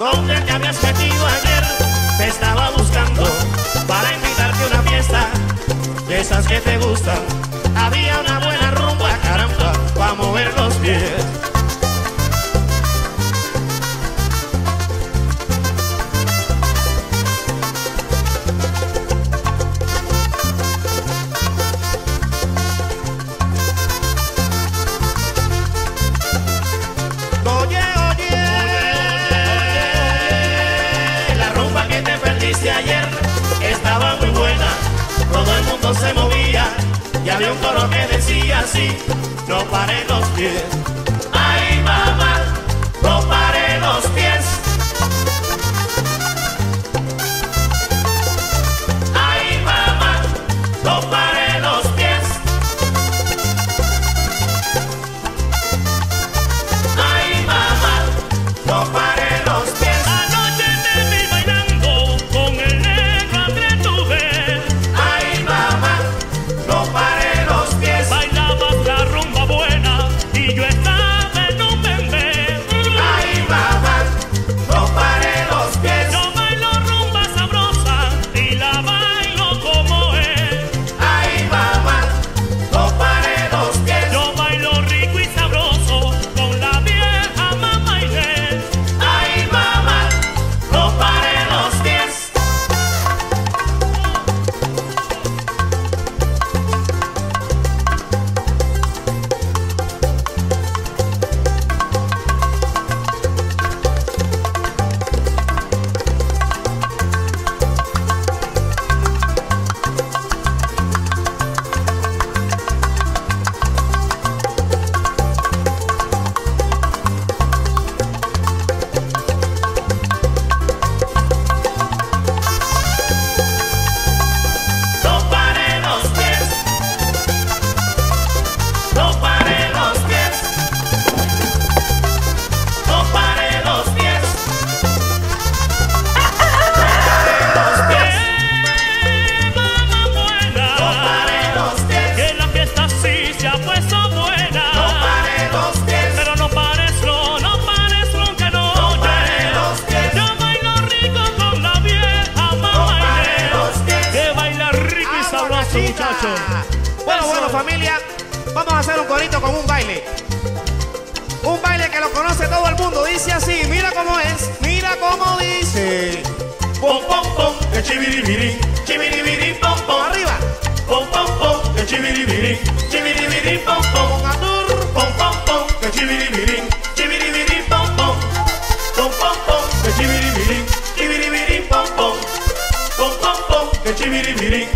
¿Dónde te habías metido ayer? Te estaba buscando para invitarte a una fiesta de esas que te gustan. Había una mundo se movía y había un coro que decía así, no pare los pies. Ay mamá, no pare los pies. Ay mamá, no pare los pies. Ay mamá, no pare los pies. Bueno, bueno, familia, vamos a hacer un corito con un baile. Un baile que lo conoce todo el mundo. Dice así, mira cómo es, mira cómo dice. Pom pom pom, que chibiribirín, chibiribirín pom pom. Arriba, Pom pom pom, que chibiribirín, chibiribirín pom pom. atur. Pom pom pom, que chibiribirín, chibiribirín pom pom. Pom pom pom, que chibiribirín, chibiribirín pom pom. Pom pom chibiribirín